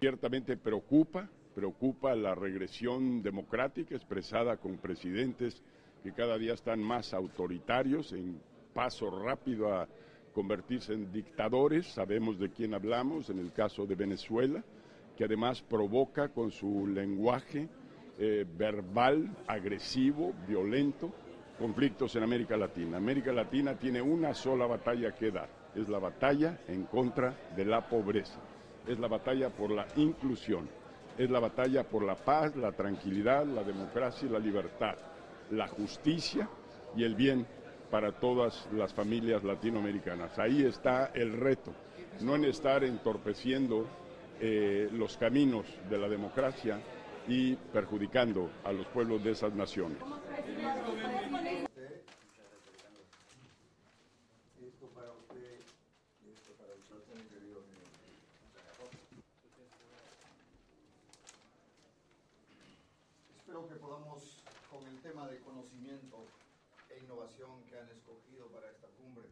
Ciertamente preocupa, preocupa la regresión democrática expresada con presidentes que cada día están más autoritarios, en paso rápido a convertirse en dictadores, sabemos de quién hablamos, en el caso de Venezuela, que además provoca con su lenguaje eh, verbal, agresivo, violento, conflictos en América Latina. América Latina tiene una sola batalla que dar, es la batalla en contra de la pobreza, es la batalla por la inclusión, es la batalla por la paz, la tranquilidad, la democracia y la libertad, la justicia y el bien para todas las familias latinoamericanas. Ahí está el reto, no en estar entorpeciendo eh, los caminos de la democracia y perjudicando a los pueblos de esas naciones. Espero que podamos, con el tema de conocimiento e innovación que han escogido para esta cumbre,